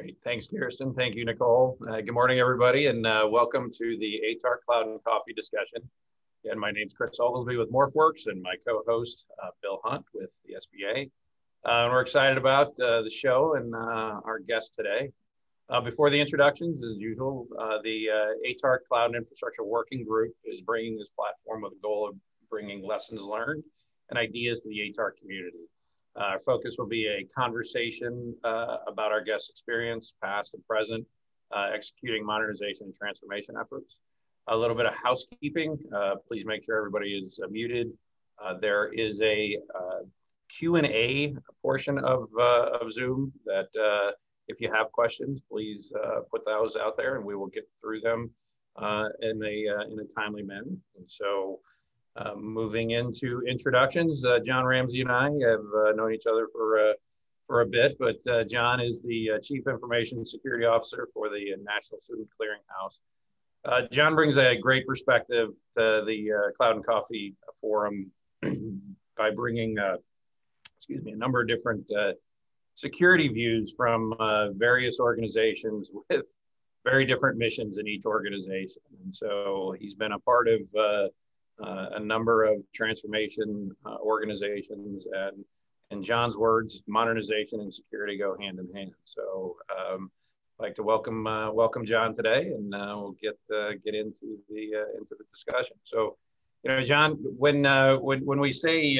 Great. Thanks, Kirsten. Thank you, Nicole. Uh, good morning, everybody, and uh, welcome to the ATARC Cloud and Coffee discussion. Again, my name is Chris Oglesby with MorphWorks and my co-host, uh, Bill Hunt with the SBA. Uh, we're excited about uh, the show and uh, our guest today. before the introductions, as usual, the ATARC Cloud and Infrastructure Working Group is bringing this platform with the goal of bringing lessons learned and ideas to the ATARC community. Uh, our focus will be a conversation uh, about our guest experience, past and present, uh, executing modernization and transformation efforts. A little bit of housekeeping. Uh, please make sure everybody is uh, muted. Uh, there is a Q&A portion of, of Zoom that if you have questions, please put those out there and we will get through them in, a, in a timely manner. And so uh, moving into introductions, uh, John Ramsey and I have uh, known each other for uh, for a bit, but uh, John is the Chief Information Security Officer for the National Student Clearinghouse. John brings a great perspective to the Cloud and Coffee Forum by bringing, excuse me, a number of different security views from various organizations with very different missions in each organization. And so he's been a part of uh, a number of transformation uh, organizations and in John's words, modernization and security go hand in hand. So um, I'd like to welcome uh, welcome John today, and uh, we'll get uh, get into the uh, into the discussion. So, you know, John, when when when we say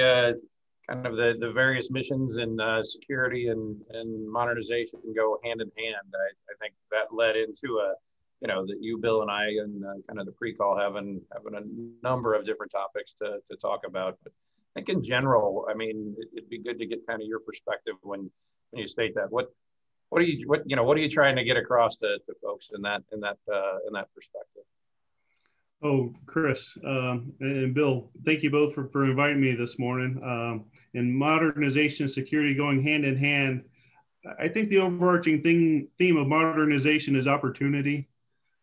kind of the, the various missions and security and, and modernization go hand in hand, I, I think that led into a you know that you, Bill, and I, and uh, kind of the pre-call having having a number of different topics to to talk about. But I think in general, I mean, it, would be good to get kind of your perspective when when you state that. What what are you what you know what are you trying to get across to, to folks in that in that uh, in that perspective? Oh, Chris um, and Bill, thank you both for, for inviting me this morning. Um, and modernization and security going hand in hand. I think the overarching thing, theme of modernization is opportunity.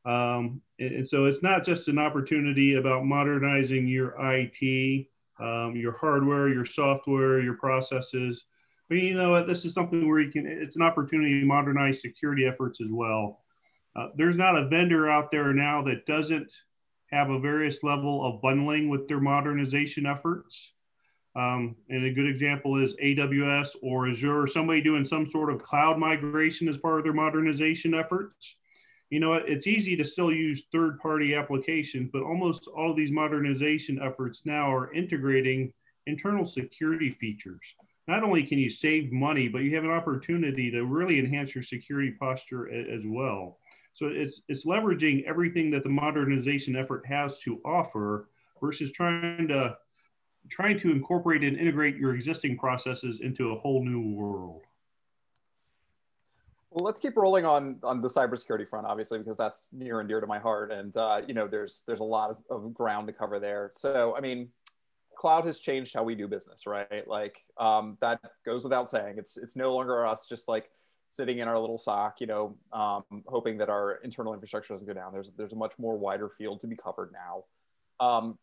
Um, and, so it's not just an opportunity about modernizing your IT, um, your hardware, your software, your processes. But you know what? This is something where you can, it's an opportunity to modernize security efforts as well. Uh, there's not a vendor out there now that doesn't have a various level of bundling with their modernization efforts. Um, and a good example is AWS or Azure, somebody doing some sort of cloud migration as part of their modernization efforts you know, it's easy to still use third party applications, but almost all of these modernization efforts now are integrating internal security features. Not only can you save money, but you have an opportunity to really enhance your security posture as well. So it's, it's leveraging everything that the modernization effort has to offer versus trying to trying to incorporate and integrate your existing processes into a whole new world. Well, let's keep rolling on on the cybersecurity front, obviously, because that's near and dear to my heart, and uh, you know, there's there's a lot of, of ground to cover there. So, I mean, cloud has changed how we do business, right? Like um, that goes without saying. It's it's no longer us just like sitting in our little SOC, you know, um, hoping that our internal infrastructure doesn't go down. There's there's a much more wider field to be covered now. Um,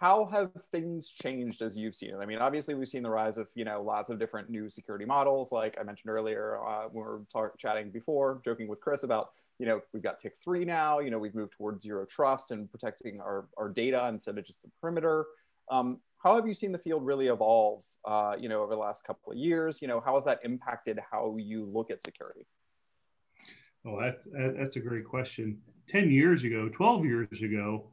how have things changed as you've seen it? I mean, obviously we've seen the rise of you know lots of different new security models, like I mentioned earlier uh, when we were talk- chatting before, joking with Chris about you know we've got TIC three now. You know we've moved towards zero trust and protecting our our data instead of just the perimeter. Um, how have you seen the field really evolve? Uh, you know over the last couple of years. You know how has that impacted how you look at security? Well, that's that's a great question. Ten years ago, twelve years ago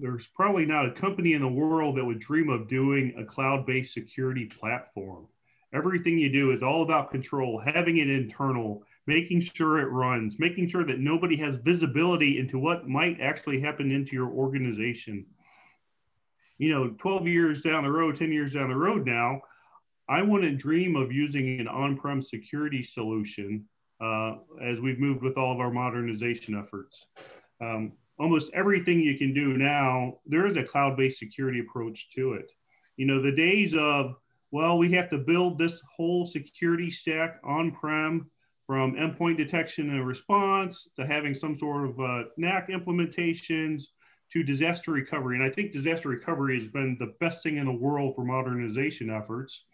there's probably not a company in the world that would dream of doing a cloud-based security platform. Everything you do is all about control, having it internal, making sure it runs, making sure that nobody has visibility into what might actually happen into your organization. You know, 12 years down the road, 10 years down the road now, I wouldn't dream of using an on-prem security solution uh, as we've moved with all of our modernization efforts. Um, almost everything you can do now, there is a cloud based security approach to it. You know, the days of, well, we have to build this whole security stack on prem from endpoint detection and response to having some sort of uh, NAC implementations to disaster recovery. And I think disaster recovery has been the best thing in the world for modernization efforts.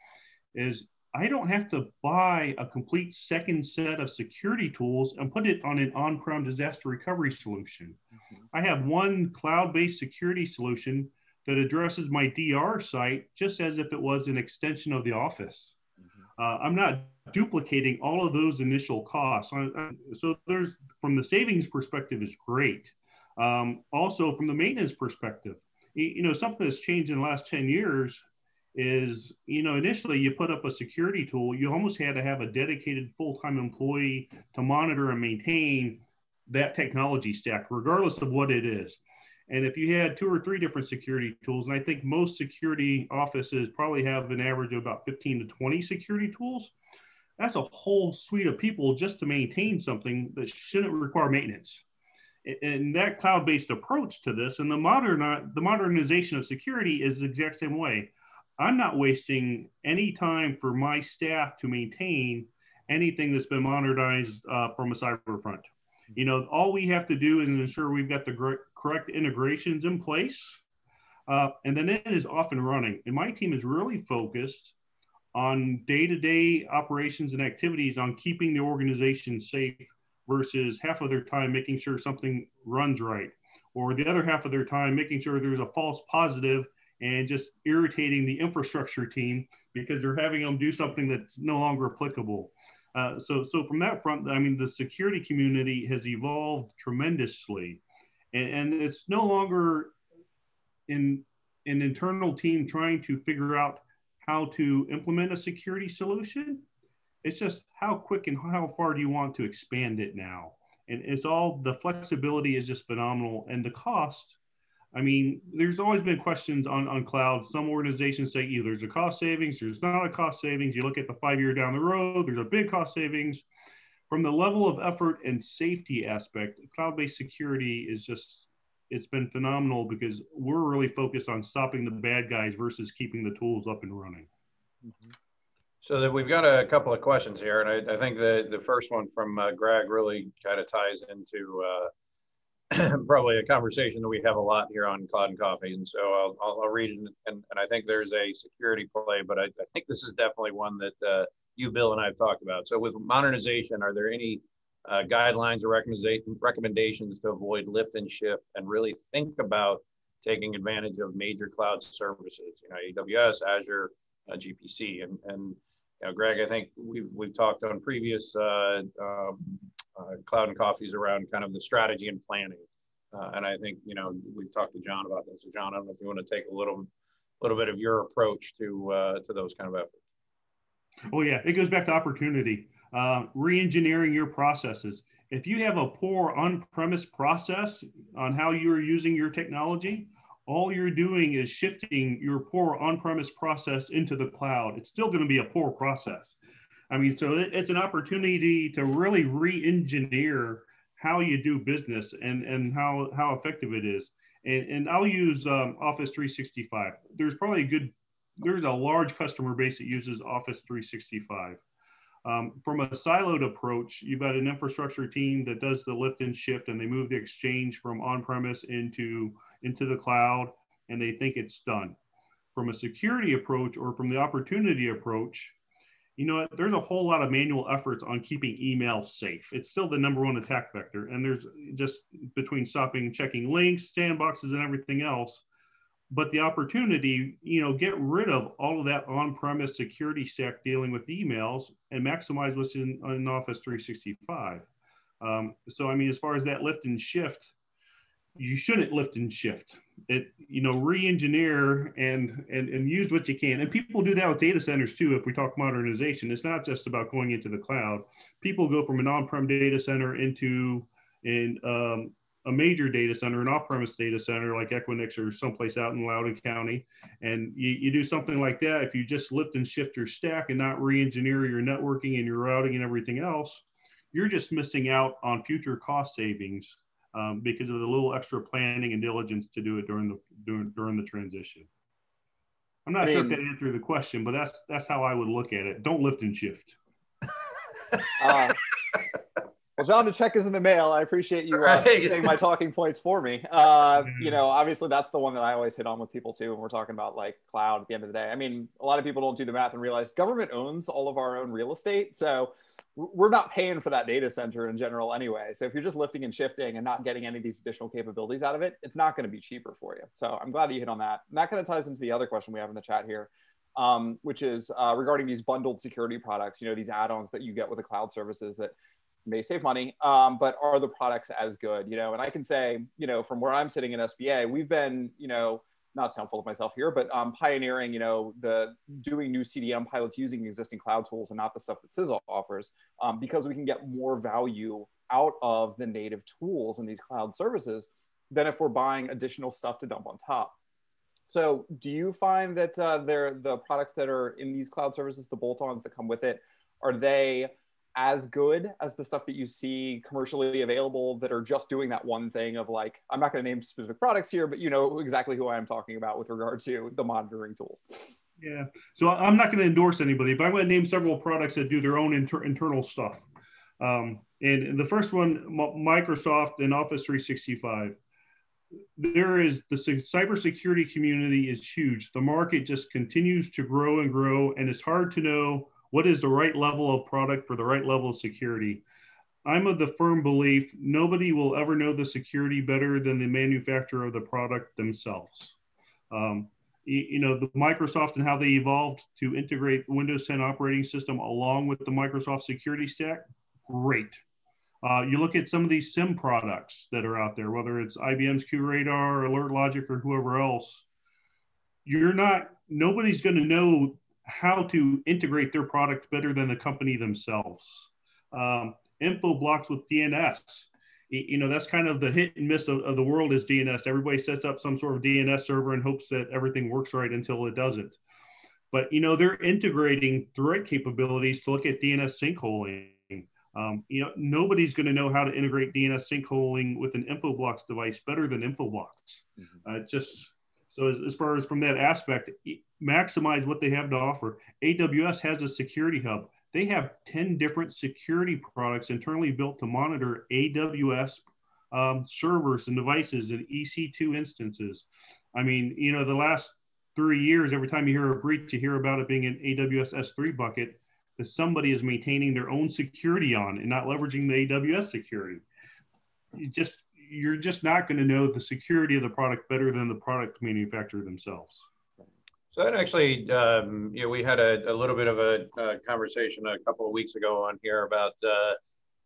Is I don't have to buy a complete second set of security tools and put it on an on prem disaster recovery solution. Mm-hmm. I have one cloud based security solution that addresses my DR site just as if it was an extension of the office. Mm-hmm. Uh, I'm not duplicating all of those initial costs. So there's from the savings perspective is great. Um, also from the maintenance perspective, you know something that's changed in the last 10 years is you know initially you put up a security tool you almost had to have a dedicated full-time employee to monitor and maintain that technology stack regardless of what it is. And if you had two or three different security tools and i think most security offices probably have an average of about 15 to 20 security tools that's a whole suite of people just to maintain something that shouldn't require maintenance. And that cloud-based approach to this and the modern uh, the modernization of security is the exact same way I'm not wasting any time for my staff to maintain anything that's been modernized uh, from a cyber front. You know, all we have to do is ensure we've got the correct integrations in place, uh, and then it is off and running. And my team is really focused on day-to-day operations and activities on keeping the organization safe versus half of their time making sure something runs right, or the other half of their time making sure there's a false positive and just irritating the infrastructure team because they're having them do something that's no longer applicable. Uh, so, so from that front, I mean, the security community has evolved tremendously, and, and it's no longer in an internal team trying to figure out how to implement a security solution. It's just how quick and how far do you want to expand it now? And it's all the flexibility is just phenomenal, and the cost I mean, there's always been questions on, on cloud. Some organizations say either there's a cost savings, there's not a cost savings. You look at the five year down the road, there's a big cost savings. From the level of effort and safety aspect, cloud based security is just, it's been phenomenal because we're really focused on stopping the bad guys versus keeping the tools up and running. Mm-hmm. So that we've got a couple of questions here, and I, I think the the first one from uh, Greg really kind of ties into uh, probably a conversation that we have a lot here on Cloud and Coffee. And so I'll, I'll, I'll read it. And, and, I think there's a security play, but I, I think this is definitely one that uh, you, Bill, and I have talked about. So with modernization, are there any uh, guidelines or recommendations to avoid lift and shift and really think about taking advantage of major cloud services, you know, AWS, Azure, uh, GPC, and, and you know, Greg, I think we've, we've talked on previous uh, um, Cloud and Coffees around kind of the strategy and planning. Uh, and I think, you know, we've talked to John about this. So John, I don't know if you want to take a little, little bit of your approach to, uh, to those kind of efforts. Oh yeah, it goes back to opportunity. Uh, re-engineering your processes. If you have a poor on-premise process on how you're using your technology, all you're doing is shifting your poor on-premise process into the cloud. It's still going to be a poor process. I mean, so it, it's an opportunity to really re-engineer how you do business and, and how, how effective it is. And, and I'll use um, Office 365. There's probably a good, there's a large customer base that uses Office 365. Um, from a siloed approach, you've got an infrastructure team that does the lift and shift and they move the exchange from on-premise into, into the cloud and they think it's done. From a security approach or from the opportunity approach, you know, there's a whole lot of manual efforts on keeping email safe. It's still the number one attack vector. And there's just between stopping checking links, sandboxes, and everything else. But the opportunity, you know, get rid of all of that on premise security stack dealing with emails and maximize what's in, in Office 365. Um, so, I mean, as far as that lift and shift, you shouldn't lift and shift. It you know re-engineer and and and use what you can. And people do that with data centers too if we talk modernization. It's not just about going into the cloud. People go from an on-prem data center into in um, a major data center an off-premise data center like equinix or someplace out in Loudoun county. And you, you do something like that if you just lift and shift your stack and not re-engineer your networking and your routing and everything else you're just missing out on future cost savings um, because of the little extra planning and diligence to do it during the during, during the transition. I'm not I mean, sure if that answered the question, but that's that's how I would look at it. Don't lift and shift. uh, Well, John, the check is in the mail. I appreciate you uh, saying my talking points for me. Uh, you know, obviously that's the one that I always hit on with people too when we're talking about like cloud at the end of the day. I mean, a lot of people don't do the math and realize government owns all of our own real estate. So we're not paying for that data center in general anyway. So if you're just lifting and shifting and not getting any of these additional capabilities out of it, it's not going to be cheaper for you. So I'm glad that you hit on that. And that kind of ties into the other question we have in the chat here. Um, which is uh, regarding these bundled security products, you know, these add-ons that you get with the cloud services that may save money, um, but are the products as good? You know, and I can say, you know, from where I'm sitting in SBA, we've been, you know, not sound full of myself here, but um, pioneering, you know, the doing new CDM pilots using existing cloud tools and not the stuff that CISA offers, um, because we can get more value out of the native tools and these cloud services than if we're buying additional stuff to dump on top. So, do you find that uh, they're the products that are in these cloud services, the bolt-ons that come with it, are they as good as the stuff that you see commercially available that are just doing that one thing of like i'm not going to name specific products here but you know exactly who i'm talking about with regard to the monitoring tools. Yeah. So i'm not going to endorse anybody but i'm going to name several products that do their own inter- internal stuff. Um, and the first one microsoft and office 365 there is the cybersecurity community is huge. The market just continues to grow and grow and it's hard to know what is the right level of product for the right level of security? I'm of the firm belief nobody will ever know the security better than the manufacturer of the product themselves. Um, you know, the Microsoft and how they evolved to integrate Windows 10 operating system along with the Microsoft security stack, great. Uh, you look at some of these SIEM products that are out there, whether it's IBM's QRadar, Alert Logic, or whoever else, you're not, nobody's going to know how to integrate their product better than the company themselves. Um, Infoblox with DNS, you know, that's kind of the hit and miss of, of, the world is DNS. Everybody sets up some sort of DNS server and hopes that everything works right until it doesn't. But, you know, they're integrating threat capabilities to look at DNS sinkholing. Um, you know, nobody's going to know how to integrate DNS sinkholing with an Infoblox device better than Infoblox. Mm-hmm. Uh, just so as, as, far as from that aspect, maximize what they have to offer. AWS has a security hub. They have 10 different security products internally built to monitor AWS um, servers and devices and EC2 instances. I mean, you know, the last three years, every time you hear a breach, you hear about it being an AWS S3 bucket that somebody is maintaining their own security on and not leveraging the AWS security. You just you're just not going to know the security of the product better than the product manufacturer themselves. So that actually, um, you know, we had a, a little bit of a, a, conversation a couple of weeks ago on here about, uh,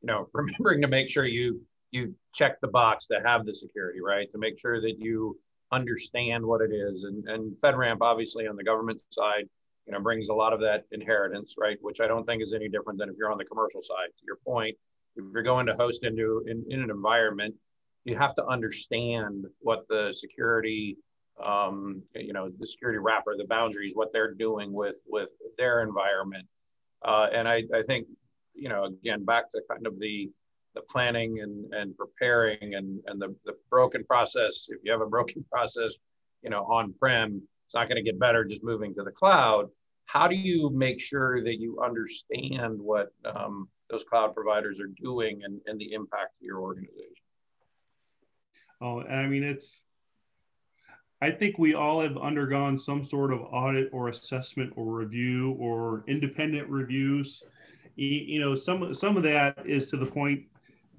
you know, remembering to make sure you you check the box to have the security, right? To make sure that you understand what it is. And, and FedRAMP, obviously, on the government side, you know, brings a lot of that inheritance, right? Which I don't think is any different than if you're on the commercial side. To your point, if you're going to host into in, in an environment, you have to understand what the security um, you know the security wrapper the boundaries what they're doing with with their environment. Uh, and I, I think you know again back to kind of the the planning and and preparing and and the, the broken process. If you have a broken process you know on prem it's not going to get better just moving to the cloud. How do you make sure that you understand what um, those cloud providers are doing and, and the impact to your organization Oh, I mean, it's, I think we all have undergone some sort of audit or assessment or review or independent reviews. You, know, some some of that is to the point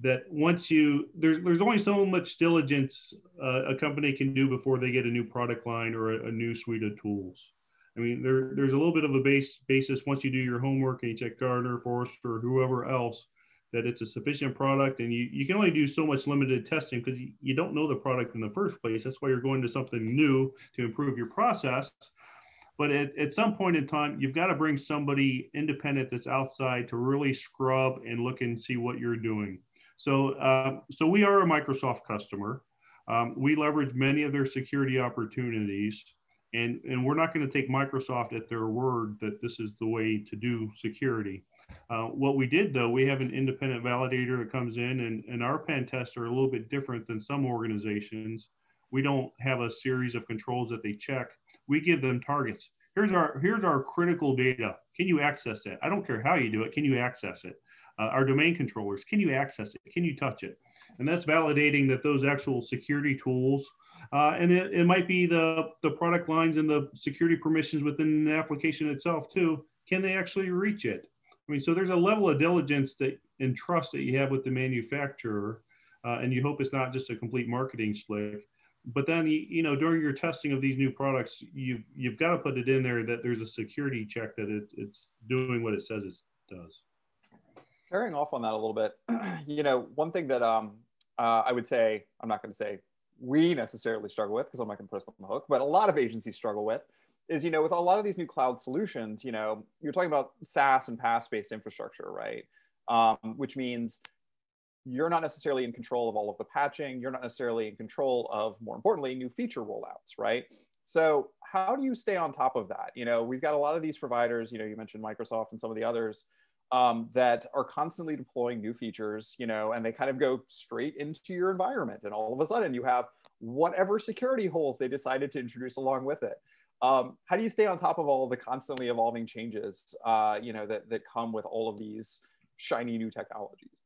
that once you there's there's only so much diligence uh, a company can do before they get a new product line or a, a, new suite of tools. I mean, there there's a little bit of a base basis once you do your homework and you check Gartner, Forrester, or whoever else that it's a sufficient product and you, you can only do so much limited testing because you, you don't know the product in the first place. That's why you're going to something new to improve your process. But at, at some point in time you've got to bring somebody independent that's outside to really scrub and look and see what you're doing. So uh, so we are a microsoft customer. Um, we leverage many of their security opportunities and, and we're not going to take microsoft at their word that this is the way to do security uh, what we did though, we have an independent validator that comes in and, and our pen tests are a little bit different than some organizations. We don't have a series of controls that they check. We give them targets. Here's our, here's our critical data. Can you access it? I don't care how you do it. Can you access it? uh, our domain controllers. Can you access it? Can you touch it? And that's validating that those actual security tools, uh, and it, it might be the, the product lines and the security permissions within the application itself too. Can they actually reach it? I mean, so there's a level of diligence that and trust that you have with the manufacturer, uh, and you hope it's not just a complete marketing slick. But then, you, know, during your testing of these new products, you've you've got to put it in there that there's a security check that it, it's doing what it says it does. Carrying off on that a little bit, you know, one thing that um, uh, I would say, I'm not going to say we necessarily struggle with because I'm not going to put us on the hook, but a lot of agencies struggle with is, you know, with a lot of these new cloud solutions, you know, you're talking about SaaS and PaaS based infrastructure, right? Um, which means you're not necessarily in control of all of the patching. You're not necessarily in control of, more importantly, new feature rollouts, right? So how do you stay on top of that? You know, we've got a lot of these providers, you know, you mentioned Microsoft and some of the others um, that are constantly deploying new features, you know, and they kind of go straight into your environment. And all of a sudden you have whatever security holes they decided to introduce along with it. Um, how do you stay on top of all the constantly evolving changes, uh, you know, that, that come with all of these shiny new technologies?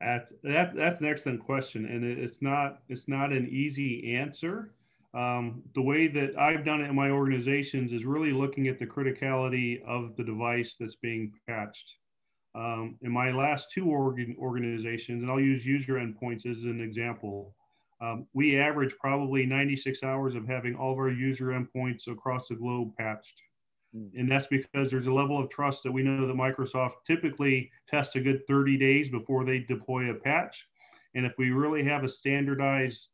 That's that, that's an excellent question, and it, it's not it's not an easy answer. Um, the way that I've done it in my organizations is really looking at the criticality of the device that's being patched. Um, in my last two organ organizations, and I'll use user endpoints as an example, um, we average probably 96 hours of having all of our user endpoints across the globe patched. Hmm. And that's because there's a level of trust that we know that Microsoft typically tests a good 30 days before they deploy a patch. And if we really have a standardized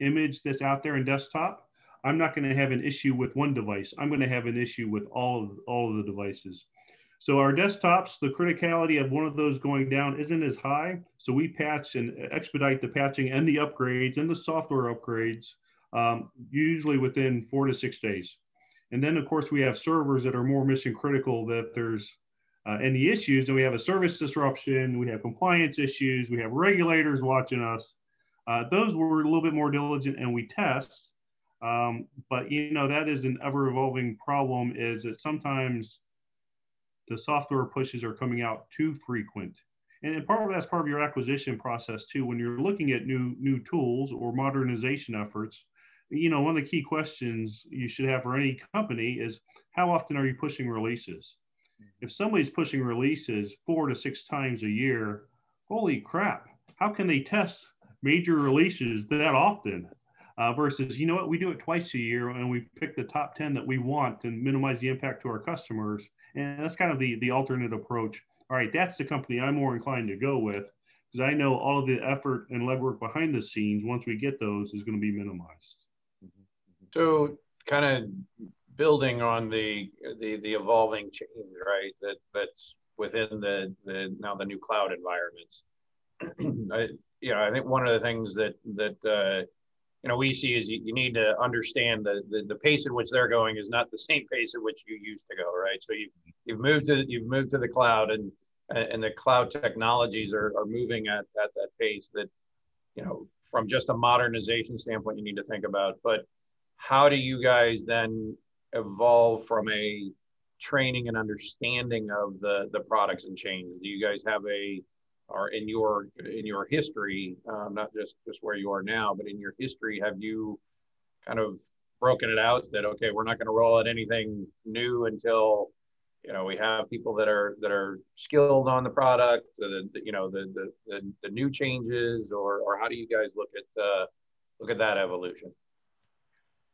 image that's out there in desktop, I'm not going to have an issue with one device. I'm going to have an issue with all of all of the devices. So our desktops, the criticality of one of those going down isn't as high. So we patch and expedite the patching and the upgrades and the software upgrades um, usually within four to six days. And then of course we have servers that are more mission critical that there's uh, any issues and we have a service disruption, we have compliance issues, we have regulators watching us. Uh, those were a little bit more diligent and we test. Um, but you know, that is an ever evolving problem is that sometimes the software pushes are coming out too frequent. And part of that's part of your acquisition process too. When you're looking at new new tools or modernization efforts, you know, one of the key questions you should have for any company is how often are you pushing releases? If somebody's pushing releases four to six times a year, holy crap, how can they test major releases that often? Uh, versus, you know what, we do it twice a year and we pick the top 10 that we want and minimize the impact to our customers. And that's kind of the, the alternate approach. All right, that's the company I'm more inclined to go with because I know all of the effort and legwork behind the scenes, once we get those, is going to be minimized. So, kind of building on the, the the evolving change, right? That that's within the the now the new cloud environments. I, you know, I think one of the things that that uh, you know we see is you, need to understand the, the, the pace at which they're going is not the same pace at which you used to go right? So you you've moved to you've moved to the cloud and and the cloud technologies are, are moving at, at that pace that you know from just a modernization standpoint you need to think about. But how do you guys then evolve from a training and understanding of the the products and changes do you guys have a or in your in your history, um, not just just where you are now, but in your history, have you kind of broken it out that okay, we're not going to roll out anything new until you know we have people that are that are skilled on the product, the, the you know the, the, the the new changes, or or how do you guys look at uh, look at that evolution?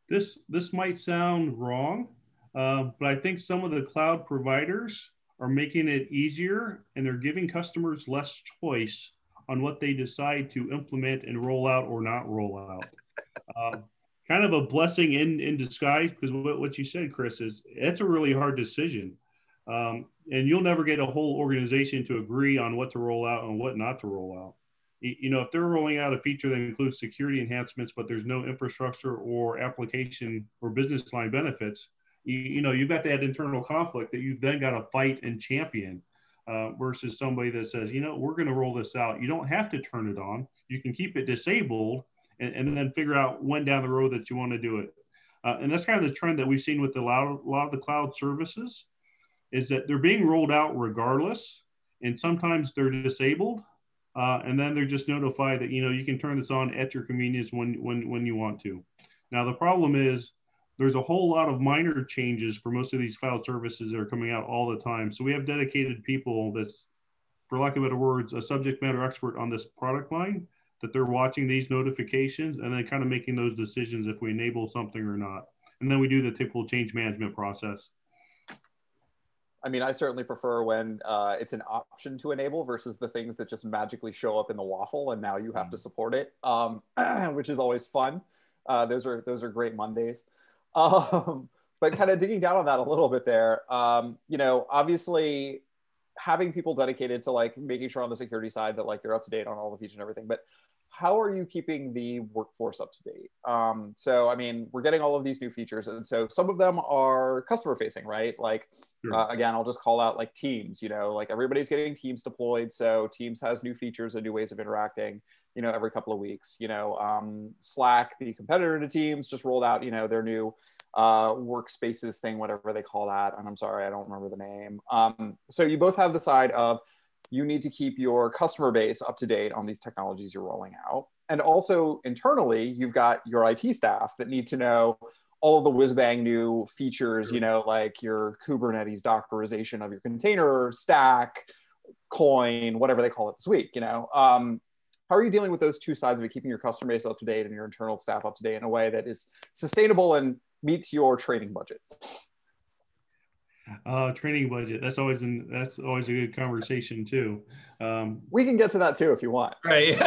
This this might sound wrong, uh, but I think some of the cloud providers are making it easier and they're giving customers less choice on what they decide to implement and roll out or not roll out. Uh, kind of a blessing in, in disguise because what, what you said, Chris, is it's a really hard decision. Um, and you'll never get a whole organization to agree on what to roll out and what not to roll out. You know, if they're rolling out a feature that includes security enhancements, but there's no infrastructure or application or business line benefits, you, you know you've got that internal conflict that you've then got to fight and champion uh, versus somebody that says you know we're going to roll this out. You don't have to turn it on. You can keep it disabled and, and then figure out when down the road that you want to do it. Uh, and that's kind of the trend that we've seen with a lot, of, a lot of the cloud services is that they're being rolled out regardless and sometimes they're disabled, uh, and then they're just notified that you know you can turn this on at your convenience when when when you want to. Now the problem is there's a whole lot of minor changes for most of these cloud services that are coming out all the time. So we have dedicated people that's, for lack of better words, a subject matter expert on this product line that they're watching these notifications and then kind of making those decisions if we enable something or not. And then we do the typical change management process. I mean, I certainly prefer when uh, it's an option to enable versus the things that just magically show up in the waffle and now you have to mm. support it, um, which is always fun. Uh, those are those are great Mondays. Um, but kind of digging down on that a little bit there, um, you know, obviously having people dedicated to like making sure on the security side that like you're up to date on all the features and everything. But how are you keeping the workforce up to date? Um, so, I mean, we're getting all of these new features, and so some of them are customer facing, right? Like, sure. uh, again, I'll just call out like Teams. You know, like everybody's getting Teams deployed, so Teams has new features and new ways of interacting. You know, every couple of weeks. You know, um, Slack, the competitor to Teams, just rolled out. You know, their new uh, workspaces thing, whatever they call that. And I'm sorry, I don't remember the name. Um, so you both have the side of you need to keep your customer base up to date on these technologies you're rolling out. And also internally, you've got your IT staff that need to know all of the whiz bang new features, you know, like your Kubernetes Dockerization of your container stack, coin, whatever they call it this week, you know. Um, how are you dealing with those two sides of it, keeping your customer base up to date and your internal staff up to date in a way that is sustainable and meets your training budget? Uh, training budget. That's always an, that's always a good conversation too. Um, we can get to that too if you want. Right.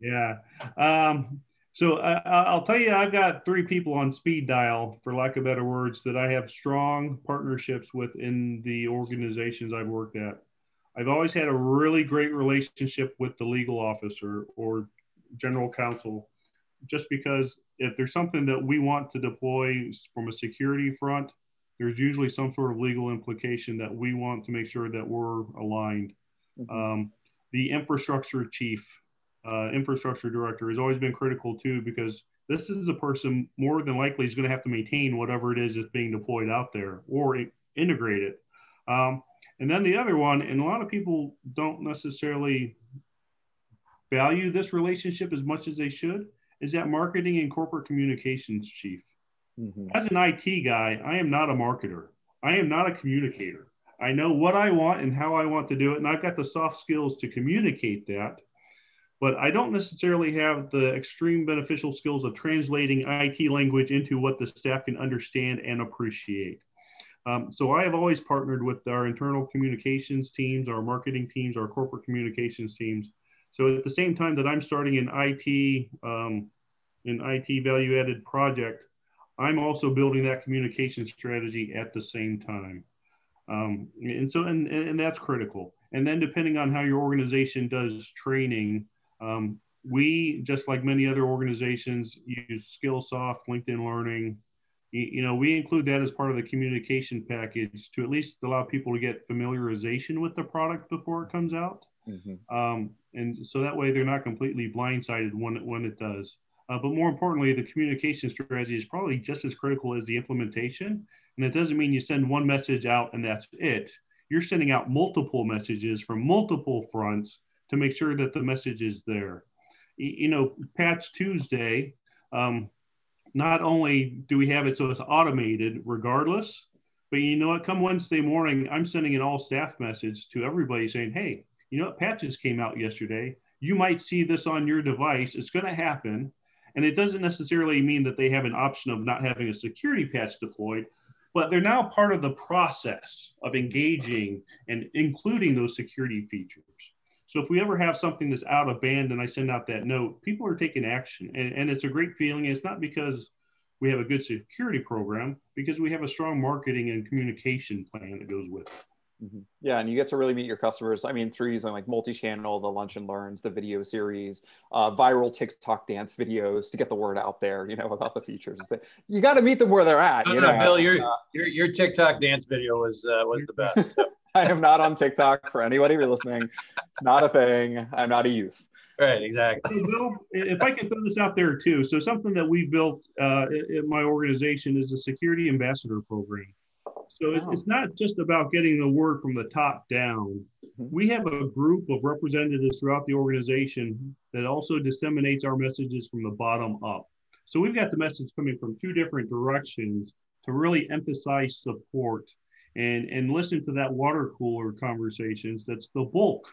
yeah. Um, so I, will tell you, I've got three people on speed dial, for lack of better words, that I have strong partnerships with in the organizations I've worked at. I've always had a really great relationship with the legal officer or general counsel, just because if there's something that we want to deploy from a security front, there's usually some sort of legal implication that we want to make sure that we're aligned. Mm-hmm. Um, the infrastructure chief, uh, infrastructure director has always been critical too, because this is a person more than likely is going to have to maintain whatever it is that's being deployed out there or integrate it. Um, and then the other one, and a lot of people don't necessarily value this relationship as much as they should, is that marketing and corporate communications chief. Mm-hmm. As an IT guy, I am not a marketer. I am not a communicator. I know what I want and how I want to do it, and I've got the soft skills to communicate that. But I don't necessarily have the extreme beneficial skills of translating IT language into what the staff can understand and appreciate. Um, so I have always partnered with our internal communications teams, our marketing teams, our corporate communications teams. So at the same time that I'm starting an IT, um, an IT value added project, I'm also building that communication strategy at the same time. Um, and so, and, and that's critical. And then depending on how your organization does training, um, we, just like many other organizations, use Skillsoft, LinkedIn Learning. You, know, we include that as part of the communication package to at least allow people to get familiarization with the product before it comes out. Mm-hmm. Um, and so that way they're not completely blindsided when it, when it does. Uh, but more importantly, the communication strategy is probably just as critical as the implementation. And it doesn't mean you send one message out and that's it. You're sending out multiple messages from multiple fronts to make sure that the message is there. You know, Patch Tuesday, um, not only do we have it so it's automated regardless, but you know what? Come Wednesday morning, I'm sending an all staff message to everybody saying, hey, you know what? Patches came out yesterday. You might see this on your device. It's going to happen. And it doesn't necessarily mean that they have an option of not having a security patch deployed, but they're now part of the process of engaging and including those security features. So if we ever have something that's out of band and I send out that note, people are taking action. And, and it's a great feeling. It's not because we have a good security program, because we have a strong marketing and communication plan that goes with it. Mm-hmm. Yeah, and you get to really meet your customers. I mean, through using like multi-channel, the lunch and learns, the video series, uh, viral TikTok dance videos to get the word out there. You know about the features. But You got to meet them where they're at. You know, Bill, your, uh, your your TikTok dance video was uh, was the best. I am not on TikTok for anybody who's listening. It's not a thing. I'm not a youth. Right, exactly. Bill, if I can throw this out there too, so something that we built uh, in my organization is a security ambassador program. So it, it's not just about getting the word from the top down. Mm-hmm. We have a group of representatives throughout the organization that also disseminates our messages from the bottom up. So we've got the message coming from two different directions to really emphasize support and, and listen to that water cooler conversations. That's the bulk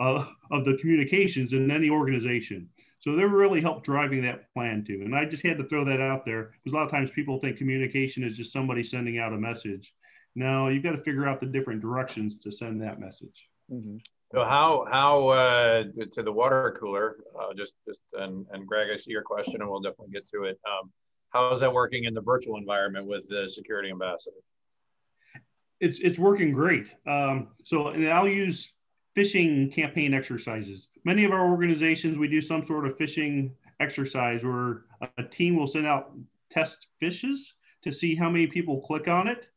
of, of the communications in any organization. So they really helped driving that plan too. And I just had to throw that out there because a lot of times people think communication is just somebody sending out a message. No, you've got to figure out the different directions to send that message. Mm-hmm. So how how uh, to the water cooler? Uh, just just and and Greg, I see your question, and we'll definitely get to it. Um, how is that working in the virtual environment with the security ambassador? It's it's working great. Um, so and I'll use phishing campaign exercises. Many of our organizations, we do some sort of phishing exercise where a team will send out test phishes to see how many people click on it.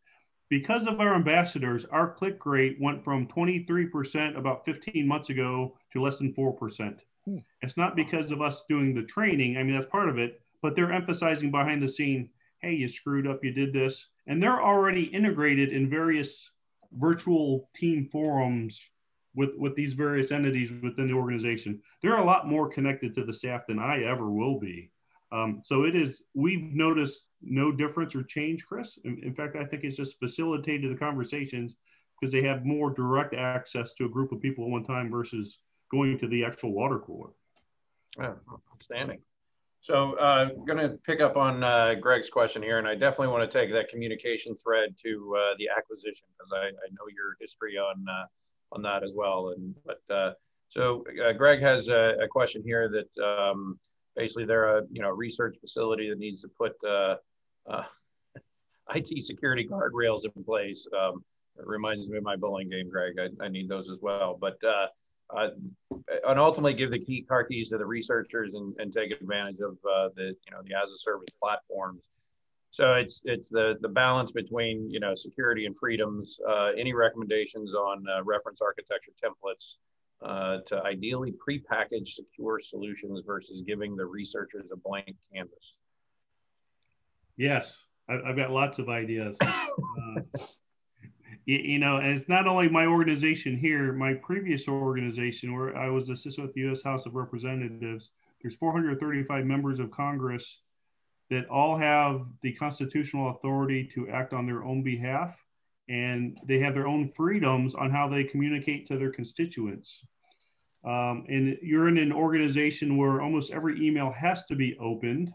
Because of our ambassadors, our click rate went from 23% about 15 months ago to less than 4%. Hmm. It's not because of us doing the training. I mean, that's part of it, but they're emphasizing behind the scene, hey, you screwed up, you did this. And they're already integrated in various virtual team forums with with these various entities within the organization. They're a lot more connected to the staff than I ever will be. Um, so it is. We've noticed no difference or change, Chris. In, in fact, I think it's just facilitated the conversations because they have more direct access to a group of people at one time versus going to the actual water cooler. Yeah, outstanding. So I'm uh, going to pick up on uh, Greg's question here, and I definitely want to take that communication thread to uh, the acquisition because I, I, know your history on uh, on that as well. And but uh, so uh, Greg has a, a, question here that um, basically they're a you know research facility that needs to put IT security guardrails in place. Um, it reminds me of my bowling game, Greg. I, I need those as well. But uh, uh, and ultimately give the key car keys to the researchers and, and take advantage of the you know the as a service platforms so it's it's the the balance between you know security and freedoms. Uh, any recommendations on uh, reference architecture templates uh, to ideally prepackaged secure solutions versus giving the researchers a blank canvas? Yes, I've got lots of ideas. You, you, know, and it's not only my organization here. My previous organization, where I was assistant with the U.S. House of Representatives, there's 435 members of Congress that all have the constitutional authority to act on their own behalf and they have their own freedoms on how they communicate to their constituents. Um, and you're in an organization where almost every email has to be opened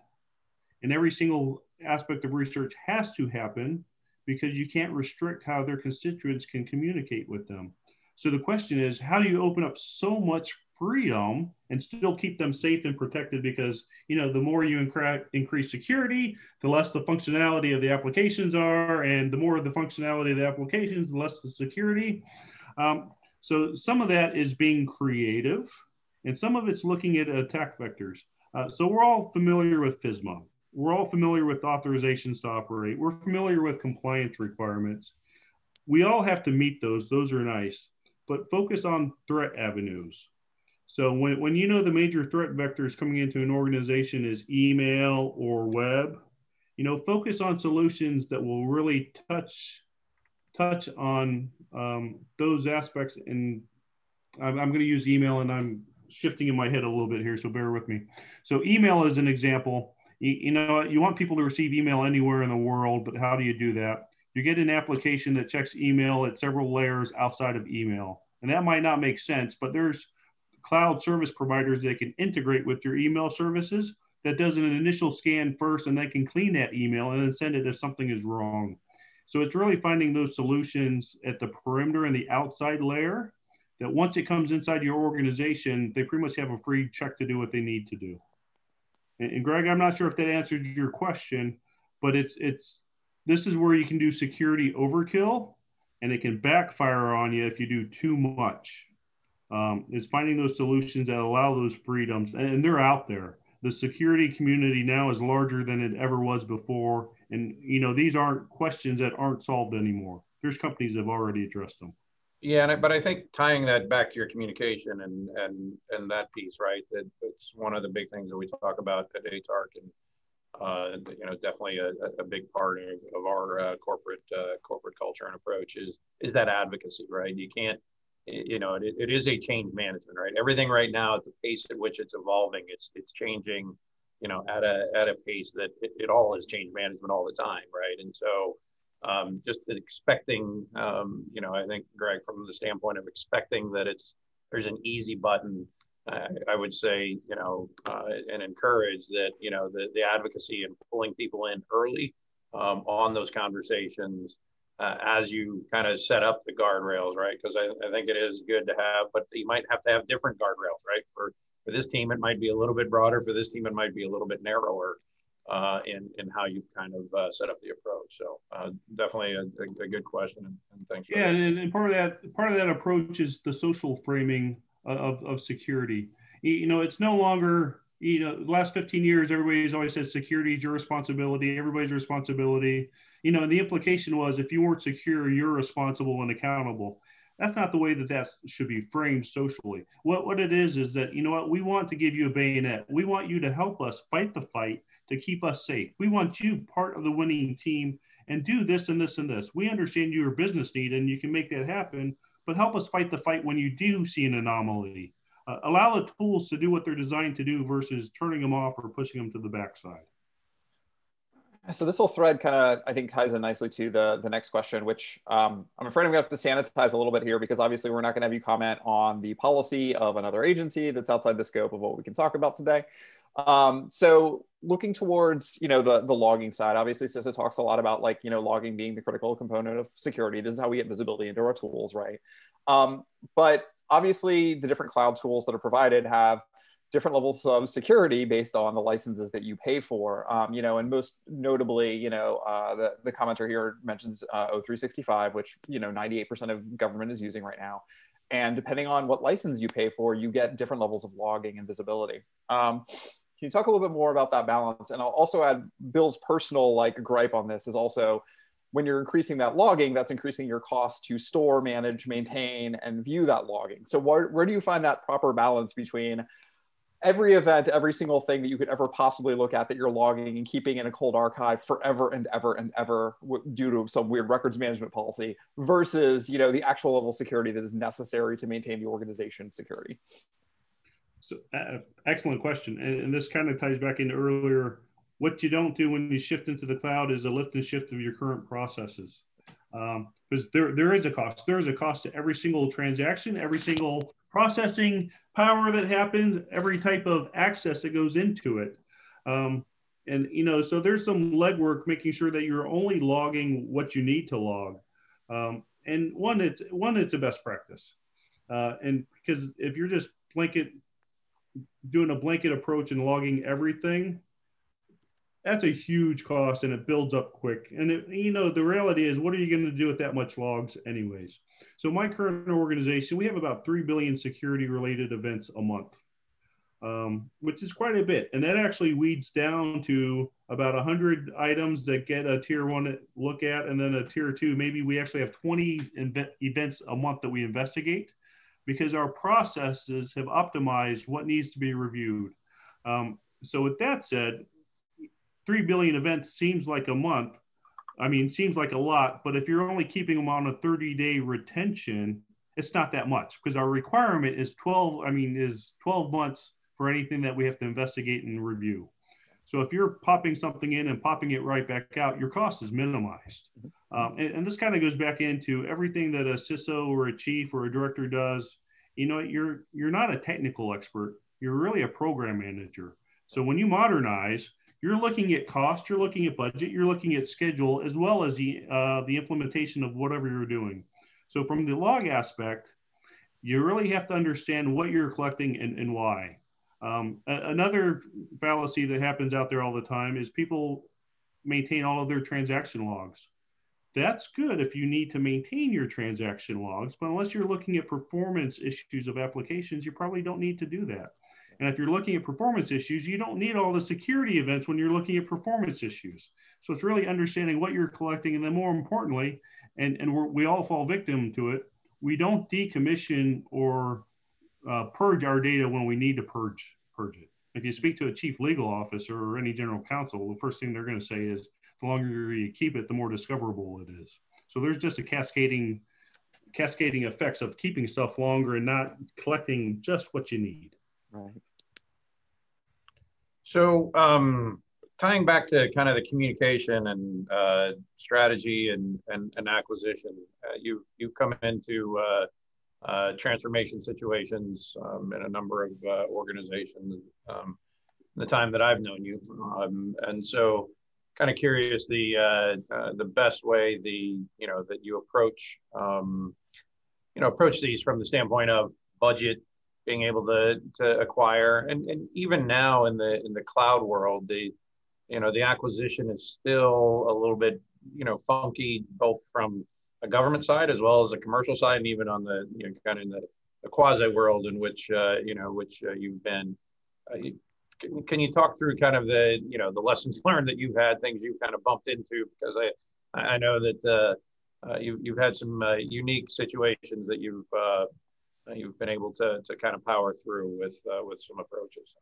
and every single aspect of research has to happen because you can't restrict how their constituents can communicate with them. So the question is, how do you open up so much freedom and still keep them safe and protected? Because you know the more you incre- increase security the less the functionality of the applications are and the more the functionality of the applications the less the security. Um, so some of that is being creative and some of it's looking at attack vectors. Uh, so we're all familiar with FISMA we're all familiar with authorizations to operate we're familiar with compliance requirements we all have to meet those those are nice but focus on threat avenues so when, when you know the major threat vectors coming into an organization is email or web, you know, focus on solutions that will really touch touch on um, those aspects. And I'm, I'm going to use email, and I'm shifting in my head a little bit here, so bear with me. So email is an example. You, you know, you want people to receive email anywhere in the world, but how do you do that? You get an application that checks email at several layers outside of email, and that might not make sense, but there's cloud service providers that can integrate with your email services that does an initial scan first and they can clean that email and then send it if something is wrong. So it's really finding those solutions at the perimeter and the outside layer that once it comes inside your organization, they pretty much have a free check to do what they need to do. And, and Greg, I'm not sure if that answers your question, but it's it's this is where you can do security overkill and it can backfire on you if you do too much um, is finding those solutions that allow those freedoms, and they're out there. The security community now is larger than it ever was before, and you know these aren't questions that aren't solved anymore. There's companies that have already addressed them. Yeah, and, but I think tying that back to your communication and and and that piece, right? That it's one of the big things that we talk about at ATARC and uh, you know, definitely a, a big part of, of our uh, corporate uh, corporate culture and approach is is that advocacy, right? You can't, you know, it, it is a change management, right? Everything right now at the pace at which it's evolving, it's it's changing, you know, at a at a pace that it, it all is change management all the time, right? And so, um, just expecting, um, you know, I think Greg, from the standpoint of expecting that it's there's an easy button I would say, you know, uh, and encourage that, you know, the, the advocacy and pulling people in early um, on those conversations uh, as you kind of set up the guardrails, right? Because I, I think it is good to have, but you might have to have different guardrails, right? For for this team, it might be a little bit broader. For this team, it might be a little bit narrower uh, in in how you kind of uh, set up the approach. So uh, definitely a, a, a, good question, and, and thanks. yeah, and, and part of that part of that approach is the social framing of, of security. You know, it's no longer, you know, the last 15 years, everybody's always said security is your responsibility, everybody's responsibility. You know, and the implication was if you weren't secure, you're responsible and accountable. That's not the way that that should be framed socially. What, what it is is that, you know what, we want to give you a bayonet. We want you to help us fight the fight to keep us safe. We want you part of the winning team and do this and this and this. We understand your business need and you can make that happen but help us fight the fight when you do see an anomaly. Uh, allow the tools to do what they're designed to do versus turning them off or pushing them to the backside. So this whole thread kind of, I think, ties in nicely to the, the next question, which um, I'm afraid I'm going to have to sanitize a little bit here because obviously we're not going to have you comment on the policy of another agency that's outside the scope of what we can talk about today. Um, so looking towards, you know, the, the logging side, obviously CISA talks a lot about like, you know, logging being the critical component of security. This is how we get visibility into our tools, right? Um, but obviously the different cloud tools that are provided have different levels of security based on the licenses that you pay for. Um, you know, and most notably, you know, uh, the, the commenter here mentions uh, O365, which, you know, 98% of government is using right now. And depending on what license you pay for, you get different levels of logging and visibility. Um, can you talk a little bit more about that balance? And I'll also add Bill's personal like gripe on this is also when you're increasing that logging, that's increasing your cost to store, manage, maintain, and view that logging. So where, where do you find that proper balance between every event, every single thing that you could ever possibly look at that you're logging and keeping in a cold archive forever and ever and ever due to some weird records management policy versus, you know, the actual level of security that is necessary to maintain the organization security? So, uh, excellent question. And, and this kind of ties back into earlier. What you don't do when you shift into the cloud is a lift and shift of your current processes. Because um, there, there is a cost. There is a cost to every single transaction, every single processing power that happens, every type of access that goes into it. Um, and you know, so there's some legwork making sure that you're only logging what you need to log. Um, and one, it's one, it's a best practice. Uh, and because if you're just blanket doing a blanket approach and logging everything, that's a huge cost and it builds up quick. And it, you know, the reality is, what are you going to do with that much logs, anyways? So, my current organization, we have about 3 billion security related events a month, um, which is quite a bit. And that actually weeds down to about 100 items that get a tier one look at, and then a tier two. Maybe we actually have 20 events a month that we investigate because our processes have optimized what needs to be reviewed. Um, so with that said, 3 billion events seems like a month. I mean, it seems like a lot, but if you're only keeping them on a 30 day retention, it's not that much because our requirement is 12, I mean, is 12 months for anything that we have to investigate and review. So if you're popping something in and popping it right back out, your cost is minimized. Mm-hmm. Um, and, and, this kind of goes back into everything that a CISO or a chief or a director does. You know, you're you're not a technical expert. You're really a program manager. So when you modernize, you're looking at cost, you're looking at budget, you're looking at schedule, as well as the uh, the implementation of whatever you're doing. So from the log aspect, you really have to understand what you're collecting and, and why. Um, another fallacy that happens out there all the time is people maintain all of their transaction logs. That's good if you need to maintain your transaction logs, but unless you're looking at performance issues of applications, you probably don't need to do that. And if you're looking at performance issues, you don't need all the security events when you're looking at performance issues. So it's really understanding what you're collecting. And then more importantly, and, and we all fall victim to it, we don't decommission or uh, purge our data when we need to purge purge it. If you speak to a chief legal officer or any general counsel, the first thing they're going to say is the longer you keep it, the more discoverable it is. So there's just a cascading cascading effects of keeping stuff longer and not collecting just what you need. Right. So um, tying back to kind of the communication and uh, strategy and, and, and acquisition, uh, you, you've come into uh, uh transformation situations um, in a number of uh, organizations um, the time that I've known you. Um, and so kind of curious the uh, the best way the you know that you approach um, you know approach these from the standpoint of budget being able to to acquire. And, and even now in the in the cloud world the you know the acquisition is still a little bit you know funky both from a government side as well as a commercial side and even on the you know kind of in the, the quasi world in which uh, you know which uh, you've been. Uh, can, can you talk through kind of the you know the lessons learned that you've had things you've kind of bumped into? Because i i know that uh, uh, you, you've had some uh, unique situations that you've uh, you've been able to, to kind of power through with uh, with some approaches.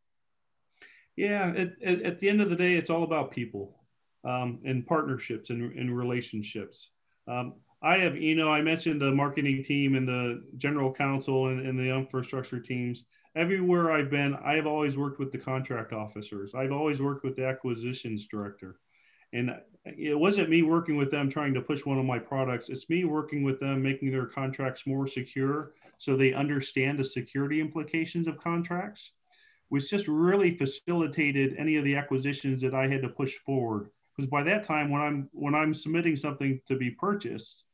Yeah, it, it, at the end of the day, it's all about people um, and partnerships and, and relationships. Um, I have, you know, I mentioned the marketing team and the general counsel and, and the infrastructure teams. Everywhere I've been, I have always worked with the contract officers. I've always worked with the acquisitions director. And it wasn't me working with them trying to push one of my products. It's me working with them, making their contracts more secure so they understand the security implications of contracts, which just really facilitated any of the acquisitions that I had to push forward. Because by that time, when I'm when I'm submitting something to be purchased,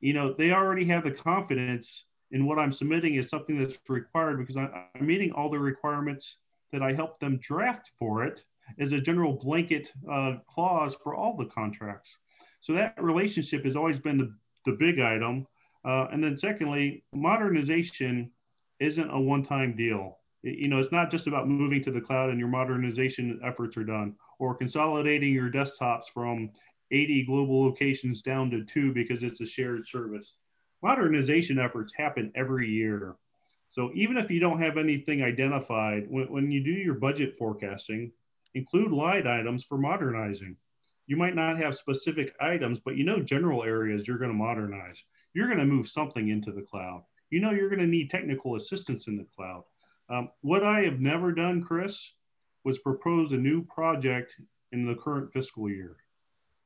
you know, they already have the confidence in what I'm submitting is something that's required because I'm meeting all the requirements that I helped them draft for it as a general blanket uh, clause for all the contracts. So that relationship has always been the, the big item. Uh, and then secondly, modernization isn't a one-time deal. It, you know, it's not just about moving to the cloud and your modernization efforts are done or consolidating your desktops from 80 global locations down to two because it's a shared service. Modernization efforts happen every year. So even if you don't have anything identified, when, when you do your budget forecasting, include line items for modernizing. You might not have specific items, but you know general areas you're going to modernize. You're going to move something into the cloud. You know you're going to need technical assistance in the cloud. Um, what I have never done, Chris, was propose a new project in the current fiscal year.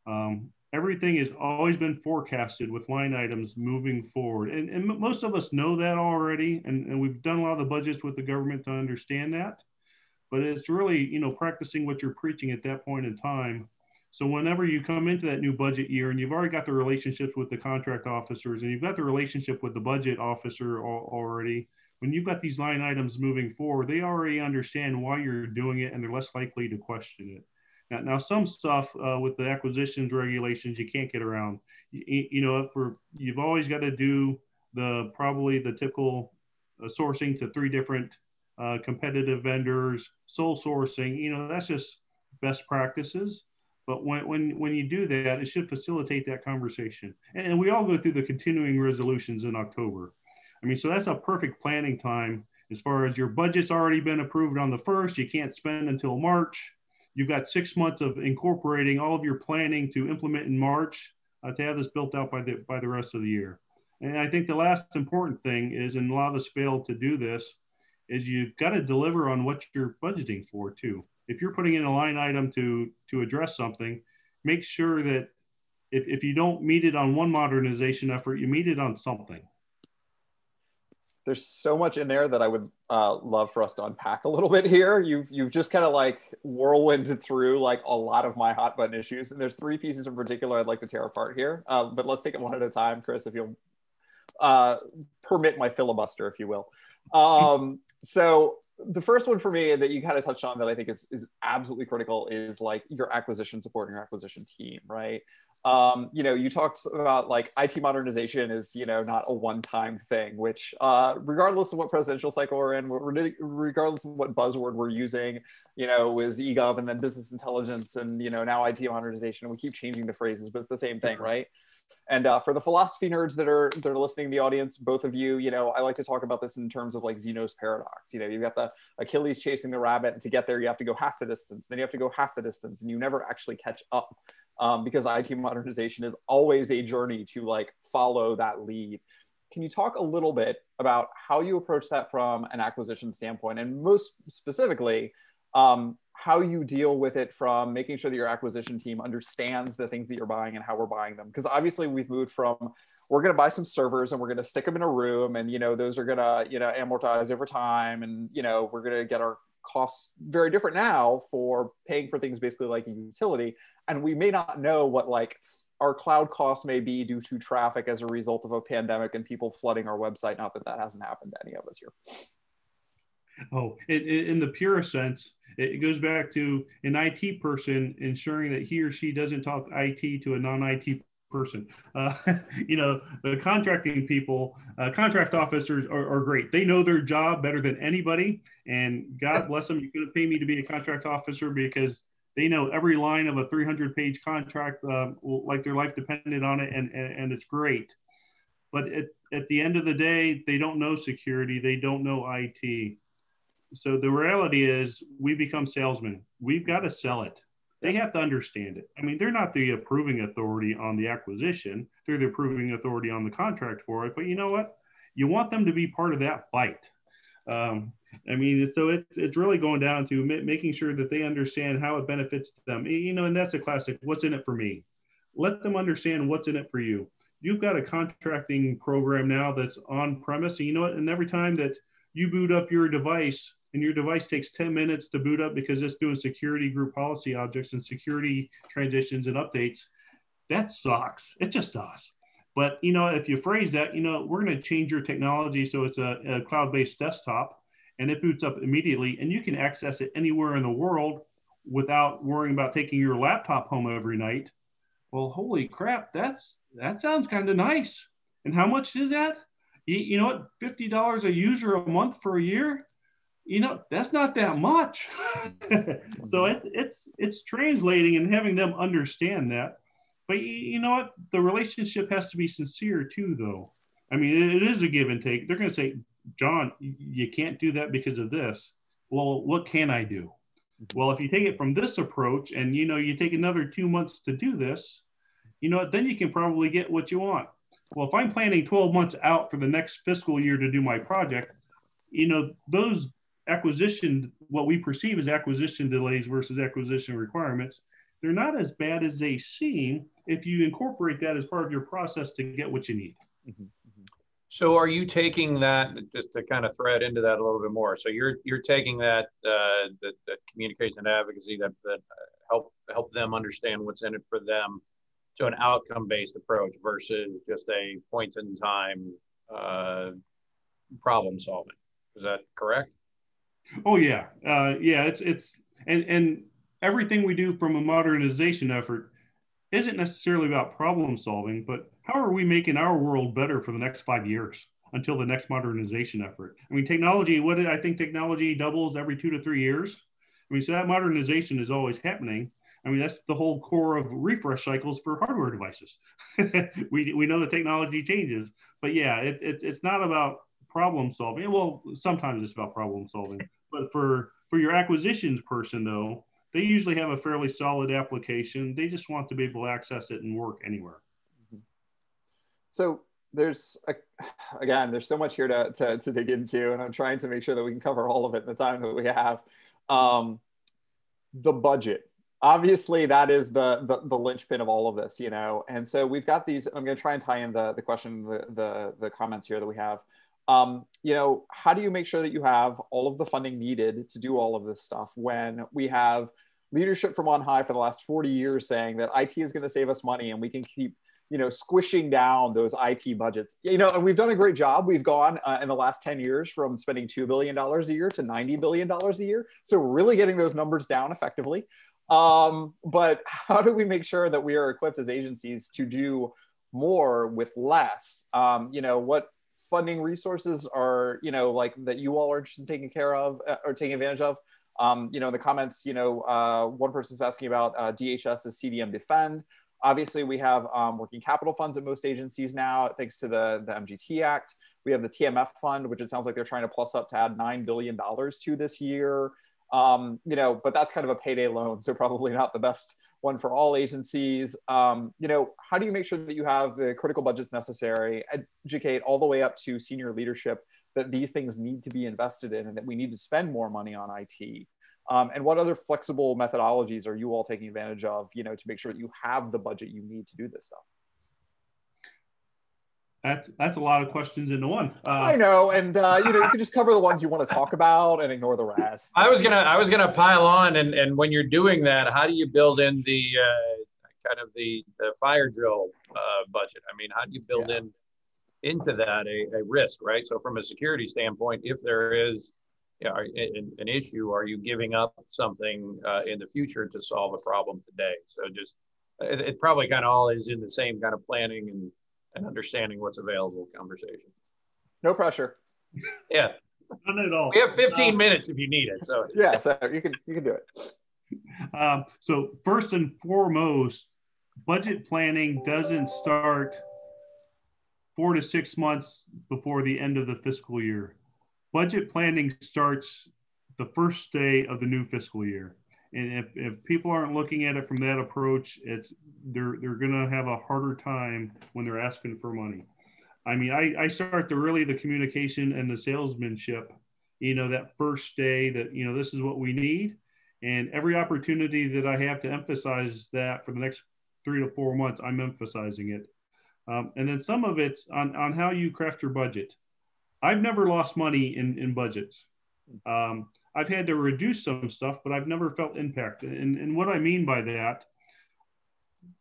Um, everything has always been forecasted with line items moving forward. And, and most of us know that already. And, and we've done a lot of the budgets with the government to understand that but it's really you know practicing what you're preaching at that point in time. So whenever you come into that new budget year and you've already got the relationships with the contract officers and you've got the relationship with the budget officer already when you've got these line items moving forward they already understand why you're doing it and they're less likely to question it. Now, now some stuff uh, with the acquisitions regulations you can't get around. You, you know for you've always got to do the probably the typical uh, sourcing to three different uh, competitive vendors, sole sourcing, you know, that's just best practices. But when, when, when you do that, it should facilitate that conversation. And, and we all go through the continuing resolutions in October. I mean, so that's a perfect planning time as far as your budget's already been approved on the first, you can't spend until March. You've got six months of incorporating all of your planning to implement in March uh, to have this built out by the, by the rest of the year. And I think the last important thing is, and a lot of us fail to do this, is you've got to deliver on what you're budgeting for too. If you're putting in a line item to to address something, make sure that if, if you don't meet it on one modernization effort, you meet it on something. There's so much in there that I would uh, love for us to unpack a little bit here. You've you've just kind of like whirlwinded through like a lot of my hot button issues, and there's three pieces in particular I'd like to tear apart here. Uh, but let's take it one at a time, Chris, if you'll uh, permit my filibuster, if you will. Um, so the first one for me that you kind of touched on that I think is, is absolutely critical is like your acquisition support and your acquisition team, right? Um, you know, you talked about like IT modernization is, you know, not a one-time thing, which uh, regardless of what presidential cycle we're in, regardless of what buzzword we're using, you know, is eGov and then business intelligence and, you know, now IT modernization, we keep changing the phrases, but it's the same thing, right? And uh, for the philosophy nerds that are that are listening, the audience, both of you, you know, I like to talk about this in terms of like Zeno's paradox. You know, you've got the the Achilles chasing the rabbit. And to get there, you have to go half the distance. Then you have to go half the distance, and you never actually catch up um, because IT modernization is always a journey to like follow that lead. Can you talk a little bit about how you approach that from an acquisition standpoint, and most specifically, um, how you deal with it from making sure that your acquisition team understands the things that you're buying and how we're buying them? Because obviously, we've moved from we're going to buy some servers and we're going to stick them in a room and you know those are going to you know amortize over time and you know we're going to get our costs very different now for paying for things basically like a utility and we may not know what like our cloud costs may be due to traffic as a result of a pandemic and people flooding our website not that that hasn't happened to any of us here oh in, in the purest sense it goes back to an it person ensuring that he or she doesn't talk it to a non-it person. Uh, you know, the contracting people, uh, contract officers are, are, great. They know their job better than anybody. And God bless them. You couldn't pay me to be a contract officer because they know every line of a 300 page contract uh, like their life depended on it. And, and, and it's great. But at, at the end of the day, they don't know security. They don't know IT. So the reality is we become salesmen. We've got to sell it they have to understand it. I mean, they're not the approving authority on the acquisition, they're the approving authority on the contract for it. But you know what? You want them to be part of that fight. Um, I mean, so it's, it's really going down to making sure that they understand how it benefits them. You know, and that's a classic what's in it for me? Let them understand what's in it for you. You've got a contracting program now that's on premise. And you know what? And every time that you boot up your device, and your device takes 10 minutes to boot up because it's doing security group policy objects and security transitions and updates, that sucks. It just does. But you know, if you phrase that, you know, we're going to change your technology so it's a, a cloud-based desktop and it boots up immediately and you can access it anywhere in the world without worrying about taking your laptop home every night. Well, holy crap, that's that sounds kind of nice. And how much is that? You, you know what? Fifty dollars a user a month for a year you know that's not that much so it's it's it's translating and having them understand that but you know what the relationship has to be sincere too though i mean it is a give and take they're going to say john you can't do that because of this well what can i do mm-hmm. well if you take it from this approach and you know you take another two months to do this you know then you can probably get what you want well if i'm planning 12 months out for the next fiscal year to do my project you know those acquisition, what we perceive as acquisition delays versus acquisition requirements, they're not as bad as they seem if you incorporate that as part of your process to get what you need. Mm-hmm. So, are you taking that just to kind of thread into that a little bit more? So, you're you're taking that uh, that, that communication and advocacy that that help help them understand what's in it for them to an outcome based approach versus just a point in time uh, problem solving. Is that correct? Oh yeah, uh, yeah. It's it's and and everything we do from a modernization effort isn't necessarily about problem solving, but how are we making our world better for the next five years until the next modernization effort? I mean, technology. What I think technology doubles every two to three years? I mean, so that modernization is always happening. I mean, that's the whole core of refresh cycles for hardware devices. we, we know the technology changes, but yeah, it, it, it's not about problem solving. Well, sometimes it's about problem solving, but for for your acquisitions person though, they usually have a fairly solid application. They just want to be able to access it and work anywhere. Mm-hmm. So there's a, again, there's so much here to, to, to, dig into, and I'm trying to make sure that we can cover all of it in the time that we have. Um, the budget, obviously, that is the, the, the linchpin of all of this, you know. And so we've got these. I'm going to try and tie in the the question, the the, the comments here that we have um, you know, how do you make sure that you have all of the funding needed to do all of this stuff when we have leadership from on high for the last 40 years saying that IT is going to save us money and we can keep, you know, squishing down those IT budgets. You know, and we've done a great job. We've gone uh, in the last 10 years from spending $2 billion a year to $90 billion a year. So we're really getting those numbers down effectively. Um, but how do we make sure that we are equipped as agencies to do more with less? Um, you know, what funding resources are you know like that you all are interested in taking care of uh, or taking advantage of um, you know in the comments you know uh, one person's asking about uh, dhs's cdm defend Obviously, we have um, working capital funds at most agencies now, thanks to the, the MGT Act. We have the TMF fund, which it sounds like they're trying to plus up to add $9 billion to this year. Um, you know, but that's kind of a payday loan, so probably not the best one for all agencies. Um, you know, how do you make sure that you have the critical budgets necessary, educate all the way up to senior leadership that these things need to be invested in and that we need to spend more money on IT? Um, and what other flexible methodologies are you all taking advantage of, you know, to make sure that you have the budget you need to do this stuff? That's that's a lot of questions into one. Uh, I know, and uh, you know, you can just cover the ones you want to talk about and ignore the rest. I was gonna I was gonna pile on, and and when you're doing that, how do you build in the uh, kind of the, the fire drill uh, budget? I mean, how do you build yeah. in into that a, a risk, right? So from a security standpoint, if there is you know, an, an issue, are you giving up something uh, in the future to solve a problem today? So just it, it probably kind of all is in the same kind of planning and and understanding what's available conversation. No pressure. Yeah. None at all. We have 15 um, minutes if you need it. So yeah, so you can you can do it. Um, so first and foremost, budget planning doesn't start four to six months before the end of the fiscal year. Budget planning starts the first day of the new fiscal year. And if, if people aren't looking at it from that approach, it's they're they're gonna have a harder time when they're asking for money. I mean, I, I start the really the communication and the salesmanship, you know, that first day that, you know, this is what we need. And every opportunity that I have to emphasize that for the next three to four months, I'm emphasizing it. Um, and then some of it's on, on how you craft your budget. I've never lost money in, in budgets. Um, I've had to reduce some stuff, but I've never felt impact. And, and what I mean by that,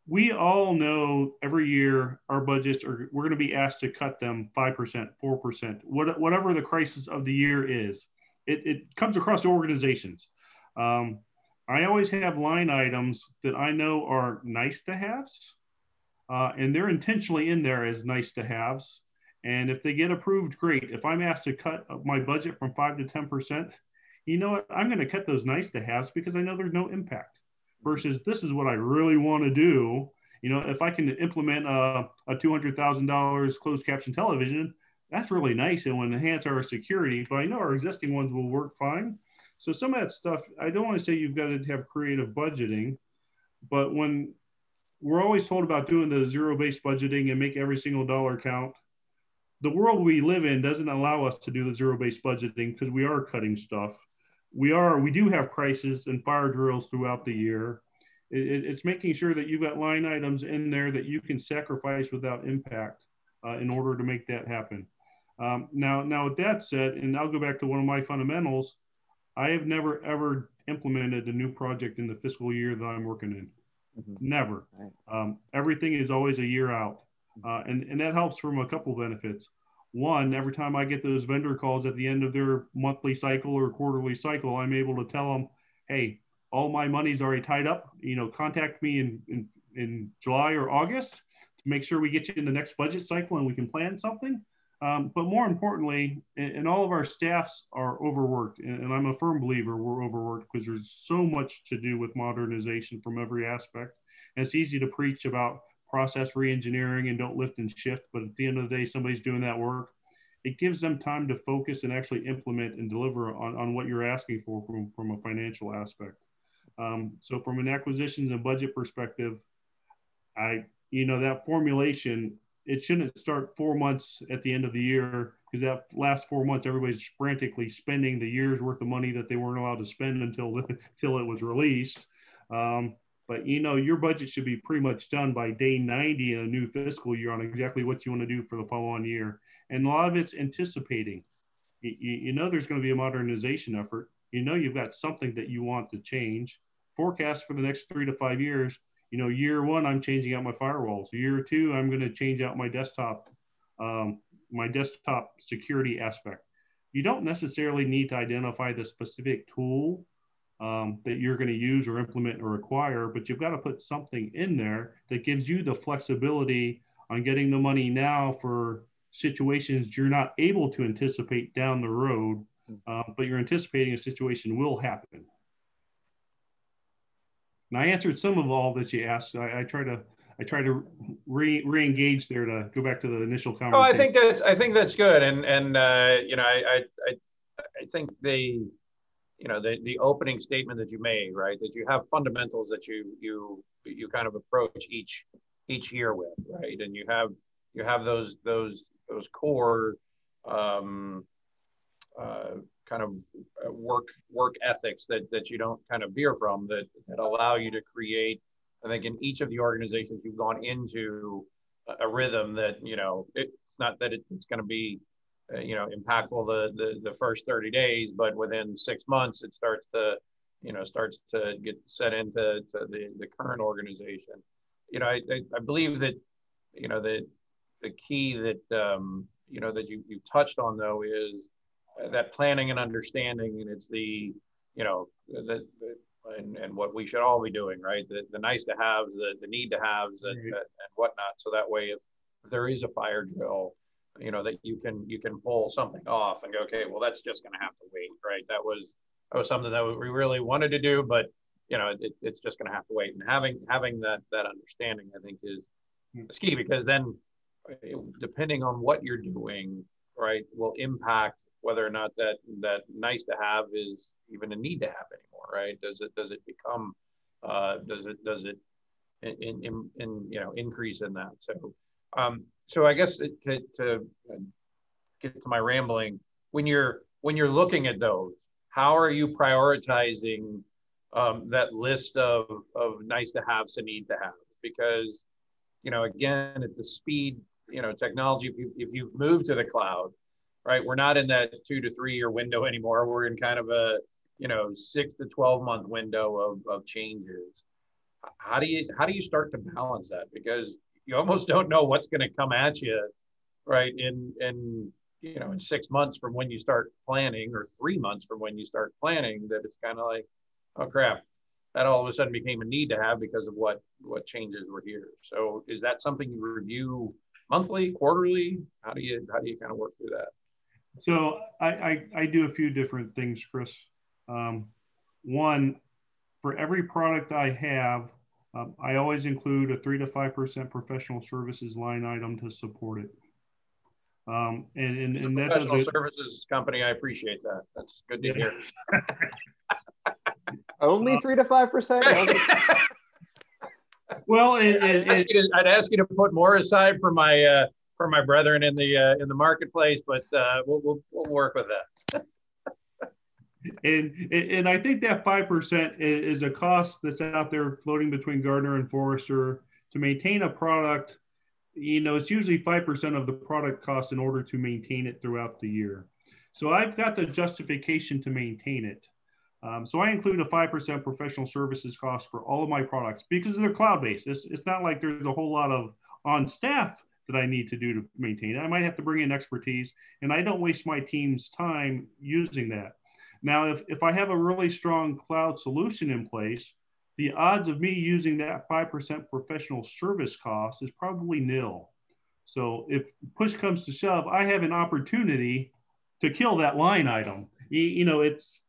we all know every year our budgets are, we're going to be asked to cut them 5%, 4%, what, whatever the crisis of the year is. It, it comes across organizations. Um, I always have line items that I know are nice to haves, uh, and they're intentionally in there as nice to haves. And if they get approved, great. If I'm asked to cut my budget from five to 10%, you know what? I'm going to cut those nice to haves because I know there's no impact. Versus this is what I really want to do. You know, if I can implement a, a $200,000 closed caption television, that's really nice and will enhance our security. But I know our existing ones will work fine. So some of that stuff, I don't want to say you've got to have creative budgeting, but when we're always told about doing the zero-based budgeting and make every single dollar count, the world we live in doesn't allow us to do the zero-based budgeting because we are cutting stuff we are we do have crises and fire drills throughout the year. It, it's making sure that you've got line items in there that you can sacrifice without impact uh, in order to make that happen. Um, now, now with that said, and I'll go back to one of my fundamentals. I have never ever implemented a new project in the fiscal year that I'm working in. Mm-hmm. Never. Right. Um, everything is always a year out, uh, and and that helps from a couple benefits one, every time I get those vendor calls at the end of their monthly cycle or quarterly cycle, I'm able to tell them, hey, all my money's already tied up. You know, contact me in, in, in July or August to make sure we get you in the next budget cycle and we can plan something. Um, but more importantly, and, all of our staffs are overworked, and, and I'm a firm believer we're overworked because there's so much to do with modernization from every aspect. And it's easy to preach about process reengineering and don't lift and shift. But at the end of the day, somebody's doing that work. It gives them time to focus and actually implement and deliver on, on what you're asking for from, from a financial aspect. Um, so from an acquisitions and budget perspective, I, you know, that formulation, it shouldn't start four months at the end of the year because that last four months, everybody's frantically spending the year's worth of money that they weren't allowed to spend until, until it was released. Um, but you know, your budget should be pretty much done by day 90 in a new fiscal year on exactly what you want to do for the following year. And a lot of it's anticipating. You, you know, there's going to be a modernization effort. You know, you've got something that you want to change. Forecast for the next three to five years. You know, year one, I'm changing out my firewalls. Year two, I'm going to change out my desktop, um, my desktop security aspect. You don't necessarily need to identify the specific tool um, that you're going to use or implement or acquire, but you've got to put something in there that gives you the flexibility on getting the money now for situations you're not able to anticipate down the road, uh, but you're anticipating a situation will happen. And I answered some of all that you asked. I, I try to I try to re re-engage there to go back to the initial conversation. Oh, I think that's I think that's good, and and uh, you know I, I I think the you know the the opening statement that you made right that you have fundamentals that you you you kind of approach each each year with right and you have you have those those those core um, uh, kind of uh, work work ethics that that you don't kind of veer from that that allow you to create I think in each of the organizations you've gone into a, a rhythm that you know it's not that it, it's going to be uh, you know impactful the, the the first 30 days but within six months it starts to you know starts to get set into to the the current organization. You know I, I, I believe that you know the the key that um, you know that you you touched on though is that planning and understanding and it's the you know the, the and, and what we should all be doing right the, the nice to haves the, the need to haves and, mm-hmm. and whatnot so that way if, if there is a fire drill you know that you can you can pull something off and go okay well that's just going to have to wait right that was that was something that we really wanted to do but you know it, it's just going to have to wait and having having that that understanding i think is, mm. is key because then depending on what you're doing right will impact whether or not that that nice to have is even a need to have anymore, right? Does it does it become uh, does it does it in, in, in you know increase in that? So um, so I guess it, to, to get to my rambling, when you're when you're looking at those, how are you prioritizing um, that list of of nice to haves and need to have? Because you know again at the speed you know technology if you if you've moved to the cloud right? We're not in that two to three year window anymore. We're in kind of a, you know, six to 12 month window of, of changes. How do you, how do you start to balance that? Because you almost don't know what's going to come at you, right? In, in, you know, in six months from when you start planning or three months from when you start planning that it's kind of like, oh crap, that all of a sudden became a need to have because of what, what changes were here. So is that something you review monthly, quarterly? How do you, how do you kind of work through that? So I, I, I do a few different things, Chris. Um, one, for every product I have, um, I always include a three to five percent professional services line item to support it. Um, and and, and that professional services company, I appreciate that. That's good to hear. Only three to five percent. well, and, and, I'd, ask to, I'd, ask you to put more aside for my uh, for my brethren in the uh, in the marketplace, but uh, we'll, we'll, we'll work with that. and and I think that five percent is a cost that's out there floating between Gartner and Forrester to maintain a product. You know, it's usually five percent of the product cost in order to maintain it throughout the year. So I've got the justification to maintain it. Um, so I include a 5% professional services cost for all of my products because they're cloud-based. It's, it's not like there's a whole lot of on staff that I need to do to maintain. I might have to bring in expertise, and I don't waste my team's time using that. Now, if, if I have a really strong cloud solution in place, the odds of me using that 5% professional service cost is probably nil. So if push comes to shove, I have an opportunity to kill that line item. You, you know, it's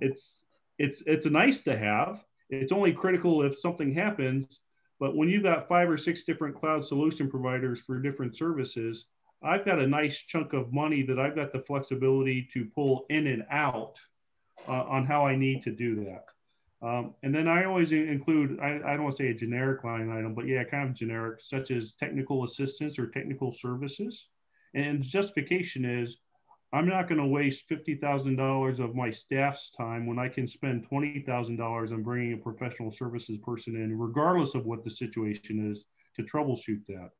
it's it's it's nice to have. It's only critical if something happens, but when you've got five or six different cloud solution providers for different services, I've got a nice chunk of money that I've got the flexibility to pull in and out uh, on how I need to do that. Um, and then I always include, I, I don't want to say a generic line item, but yeah, kind of generic, such as technical assistance or technical services. And justification is I'm not going to waste $50,000 of my staff's time when I can spend $20,000 on bringing a professional services person in, regardless of what the situation is, to troubleshoot that.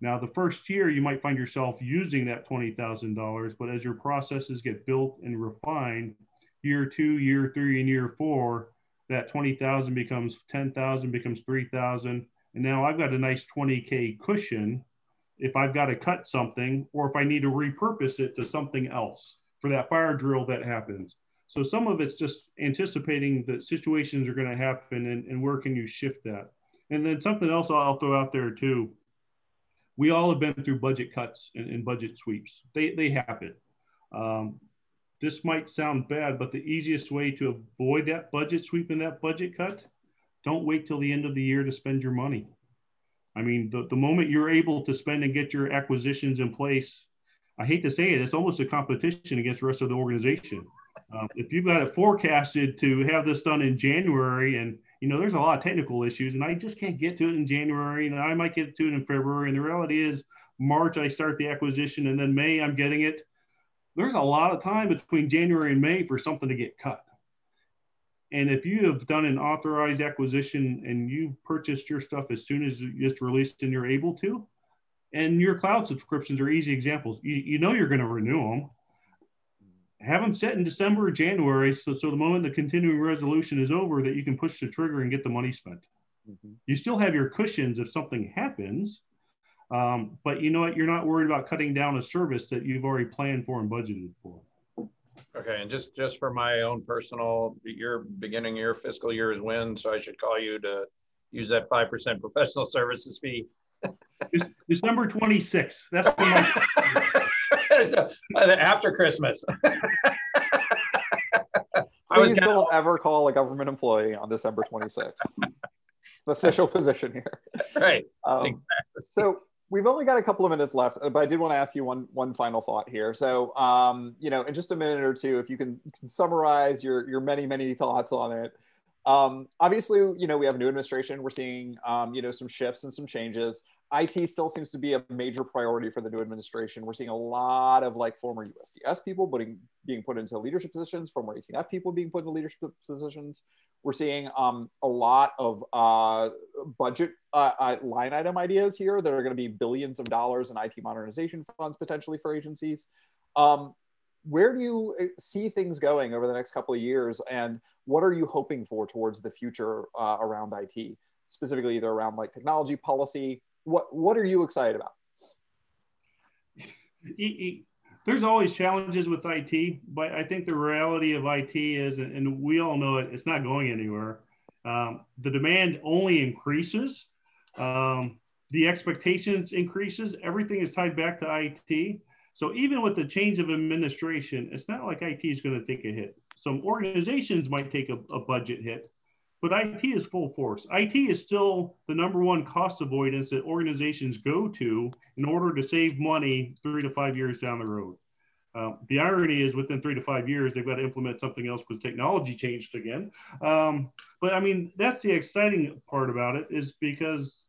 Now, the first year, you might find yourself using that $20,000, but as your processes get built and refined, year two, year three, and year four, that 20,000 becomes 10,000, becomes 3,000. And now I've got a nice 20K cushion if I've got to cut something or if I need to repurpose it to something else for that fire drill that happens. So some of it's just anticipating that situations are going to happen and, and where can you shift that. And then something else I'll throw out there too. We all have been through budget cuts and, and budget sweeps. They, they happen. Um, this might sound bad, but the easiest way to avoid that budget sweep and that budget cut, don't wait till the end of the year to spend your money I mean, the, the moment you're able to spend and get your acquisitions in place, I hate to say it, it's almost a competition against the rest of the organization. Um, if you've got it forecasted to have this done in January, and you know there's a lot of technical issues, and I just can't get to it in January, and I might get to it in February, and the reality is March I start the acquisition, and then May I'm getting it. There's a lot of time between January and May for something to get cut. And if you have done an authorized acquisition and you've purchased your stuff as soon as it's released and you're able to, and your cloud subscriptions are easy examples, you, you know you're going to renew them. Have them set in December or January, so, so the moment the continuing resolution is over, that you can push the trigger and get the money spent. Mm-hmm. You still have your cushions if something happens, um, but you know what? You're not worried about cutting down a service that you've already planned for and budgeted for. Okay, and just just for my own personal, your beginning your fiscal year is when, so I should call you to use that five percent professional services fee. December 26th. That's when my... after Christmas. I was gonna... don't ever call a government employee on December 26th. official position here. Right. Um, exactly. So we've only got a couple of minutes left, but I did want to ask you one one final thought here. So, um, you know, in just a minute or two, if you can, can summarize your your many many thoughts on it. Um, obviously, you know, we have a new administration. We're seeing, um, you know, some shifts and some changes. IT still seems to be a major priority for the new administration. We're seeing a lot of like former USDS people putting, being put into leadership positions, former 18F people being put into leadership positions. We're seeing um, a lot of uh, budget uh, uh, line item ideas here that are going to be billions of dollars in IT modernization funds potentially for agencies. Um, where do you uh, see things going over the next couple of years, and what are you hoping for towards the future uh, around IT, specifically either around like technology policy? What what are you excited about? there's always challenges with IT, but I think the reality of IT is, and we all know it, it's not going anywhere. Um, the demand only increases. Um, the expectations increases. Everything is tied back to IT. So even with the change of administration, it's not like IT is going to take a hit. Some organizations might take a, a budget hit, but IT is full force. IT is still the number one cost avoidance that organizations go to in order to save money three to five years down the road. Uh, the irony is within three to five years, they've got to implement something else because technology changed again. Um, but I mean, that's the exciting part about it is because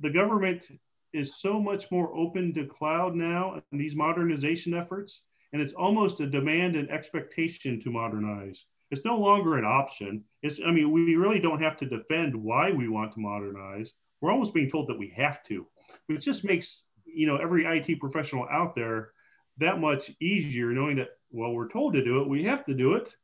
the government is so much more open to cloud now and these modernization efforts. And it's almost a demand and expectation to modernize. It's no longer an option. It's, I mean, we really don't have to defend why we want to modernize. We're almost being told that we have to, which just makes, you know, every IT professional out there that much easier knowing that, well, we're told to do it. We have to do it.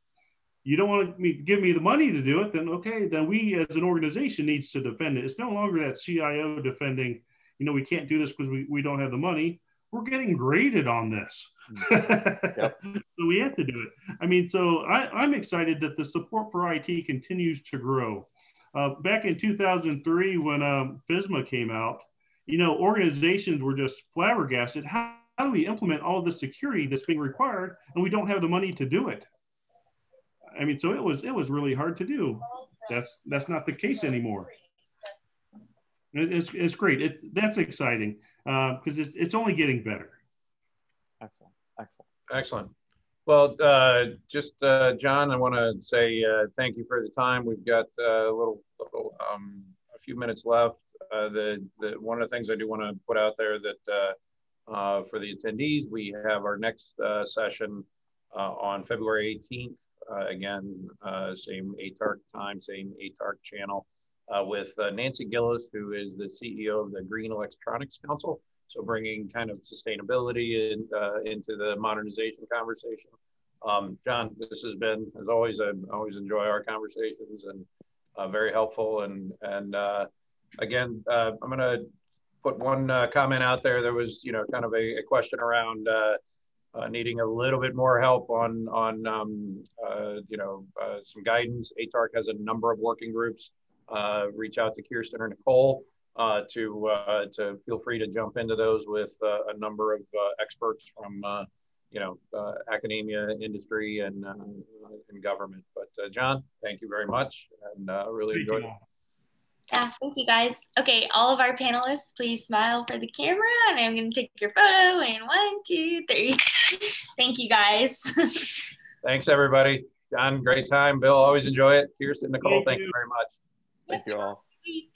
You don't want to give me the money to do it, then okay, then we as an organization needs to defend it. It's no longer that CIO defending, you know, we can't do this because we, we don't have the money we're getting graded on this. yep. so we have to do it. I mean, so I, am excited that the support for IT continues to grow. Uh, back in 2003, when um, FISMA came out, you know, organizations were just flabbergasted. How, how do we implement all the security that's being required, and we don't have the money to do it? I mean, so it was it was really hard to do. That's that's not the case anymore. It's, it's great. It's, that's exciting because uh, it's, it's only getting better. Excellent. Excellent. Excellent. Well, uh, just uh, John, I want to say uh, thank you for the time. We've got uh, a little, little um, a few minutes left. Uh, the, the one of the things I do want to put out there that for the attendees, we have our next session on February 18th. again, same ATARC time, same ATARC channel uh, with uh, Nancy Gillis, who is the CEO of the Green Electronics Council. So bringing kind of sustainability in, uh, into the modernization conversation. Um, John, this has been, as always, I always enjoy our conversations and uh, very helpful. And and uh, again, uh, I'm going to put one comment out there. There was, you know, kind of a, a question around. Uh, needing a little bit more help on on um, uh, you know uh, some guidance. ATARC has a number of working groups uh, reach out to Kirsten or Nicole uh, to uh, to feel free to jump into those with uh, a number of uh, experts from uh, you know academia, industry, and and government. But John, thank you very much, and really thank enjoyed you. it. Yeah, thank you guys. Okay, all of our panelists, please smile for the camera and I'm gonna take your photo in one, two, three. thank you guys. Thanks everybody. John, great time. Bill, always enjoy it. Kirsten, Nicole, thank, thank you. you very much. Thank you all. Week.